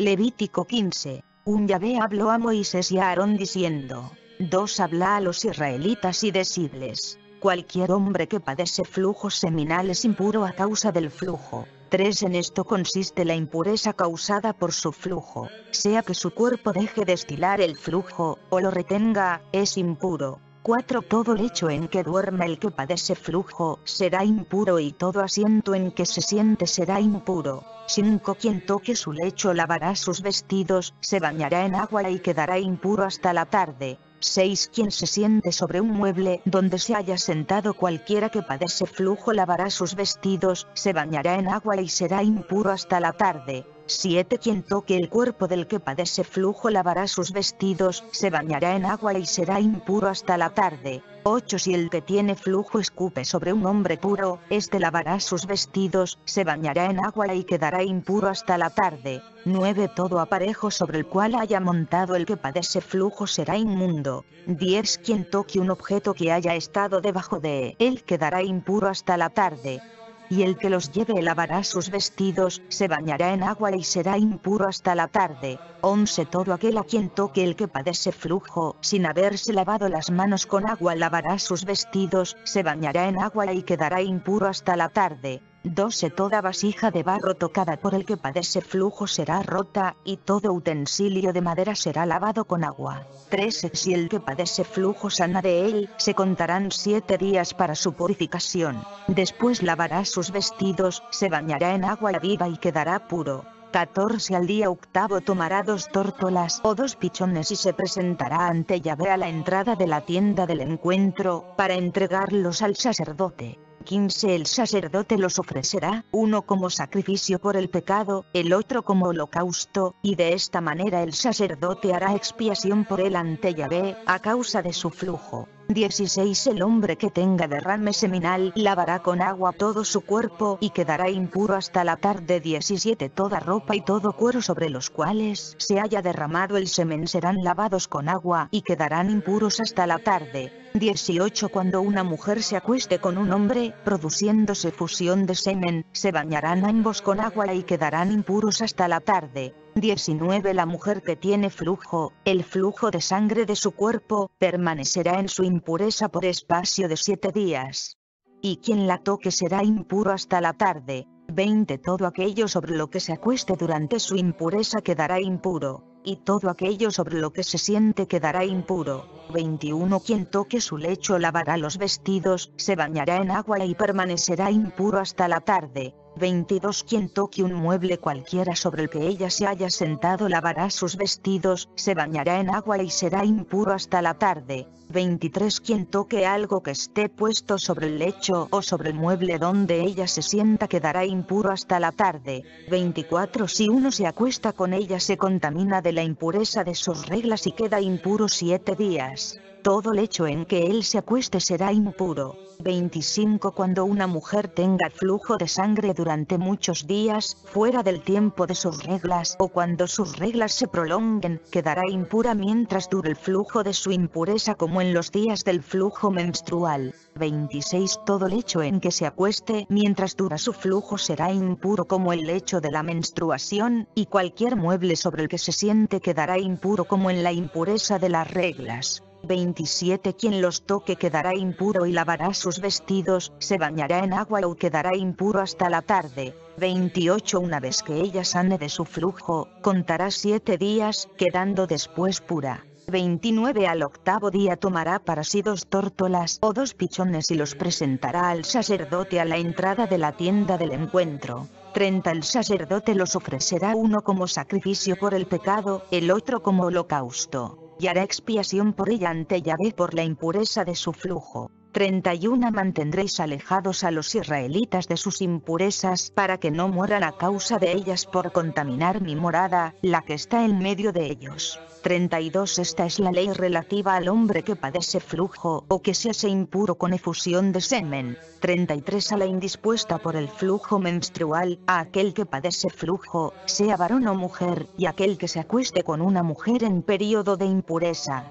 Levítico 15. Un Yahvé habló a Moisés y a Aarón diciendo. 2. Habla a los israelitas y decibles. Cualquier hombre que padece flujos seminales impuro a causa del flujo. 3. En esto consiste la impureza causada por su flujo. Sea que su cuerpo deje de estilar el flujo, o lo retenga, es impuro. 4. Todo lecho en que duerma el que padece flujo, será impuro y todo asiento en que se siente será impuro. 5. Quien toque su lecho lavará sus vestidos, se bañará en agua y quedará impuro hasta la tarde. 6. Quien se siente sobre un mueble donde se haya sentado cualquiera que padece flujo lavará sus vestidos, se bañará en agua y será impuro hasta la tarde. 7. Quien toque el cuerpo del que padece flujo lavará sus vestidos, se bañará en agua y será impuro hasta la tarde. 8. Si el que tiene flujo escupe sobre un hombre puro, éste lavará sus vestidos, se bañará en agua y quedará impuro hasta la tarde. 9. Todo aparejo sobre el cual haya montado el que padece flujo será inmundo. 10. Quien toque un objeto que haya estado debajo de él quedará impuro hasta la tarde y el que los lleve lavará sus vestidos, se bañará en agua y será impuro hasta la tarde. 11 Todo aquel a quien toque el que padece flujo, sin haberse lavado las manos con agua lavará sus vestidos, se bañará en agua y quedará impuro hasta la tarde. 12 Toda vasija de barro tocada por el que padece flujo será rota, y todo utensilio de madera será lavado con agua. 13 Si el que padece flujo sana de él, se contarán siete días para su purificación. Después lavará sus vestidos, se bañará en agua viva y quedará puro. 14 al día octavo tomará dos tórtolas o dos pichones y se presentará ante Yahvé a la entrada de la tienda del encuentro, para entregarlos al sacerdote. 15 El sacerdote los ofrecerá, uno como sacrificio por el pecado, el otro como holocausto, y de esta manera el sacerdote hará expiación por él ante Yahvé, a causa de su flujo. 16 El hombre que tenga derrame seminal lavará con agua todo su cuerpo y quedará impuro hasta la tarde 17 Toda ropa y todo cuero sobre los cuales se haya derramado el semen serán lavados con agua y quedarán impuros hasta la tarde. 18 Cuando una mujer se acueste con un hombre, produciéndose fusión de semen, se bañarán ambos con agua y quedarán impuros hasta la tarde. 19 La mujer que tiene flujo, el flujo de sangre de su cuerpo, permanecerá en su impureza por espacio de siete días. Y quien la toque será impuro hasta la tarde. 20 Todo aquello sobre lo que se acueste durante su impureza quedará impuro, y todo aquello sobre lo que se siente quedará impuro. 21 Quien toque su lecho lavará los vestidos, se bañará en agua y permanecerá impuro hasta la tarde. 22 Quien toque un mueble cualquiera sobre el que ella se haya sentado lavará sus vestidos, se bañará en agua y será impuro hasta la tarde. 23 Quien toque algo que esté puesto sobre el lecho o sobre el mueble donde ella se sienta quedará impuro hasta la tarde. 24 Si uno se acuesta con ella se contamina de la impureza de sus reglas y queda impuro siete días. Todo lecho en que él se acueste será impuro. 25 Cuando una mujer tenga flujo de sangre durante muchos días, fuera del tiempo de sus reglas, o cuando sus reglas se prolonguen, quedará impura mientras dure el flujo de su impureza como en los días del flujo menstrual. 26 Todo lecho en que se acueste mientras dura su flujo será impuro como el lecho de la menstruación, y cualquier mueble sobre el que se siente quedará impuro como en la impureza de las reglas. 27 Quien los toque quedará impuro y lavará sus vestidos, se bañará en agua o quedará impuro hasta la tarde. 28 Una vez que ella sane de su flujo, contará siete días, quedando después pura. 29 Al octavo día tomará para sí dos tórtolas o dos pichones y los presentará al sacerdote a la entrada de la tienda del encuentro. 30 El sacerdote los ofrecerá uno como sacrificio por el pecado, el otro como holocausto y hará expiación por ella ante Yahvé por la impureza de su flujo. 31 Mantendréis alejados a los israelitas de sus impurezas para que no mueran a causa de ellas por contaminar mi morada, la que está en medio de ellos. 32 Esta es la ley relativa al hombre que padece flujo o que se hace impuro con efusión de semen. 33 A la indispuesta por el flujo menstrual, a aquel que padece flujo, sea varón o mujer, y aquel que se acueste con una mujer en periodo de impureza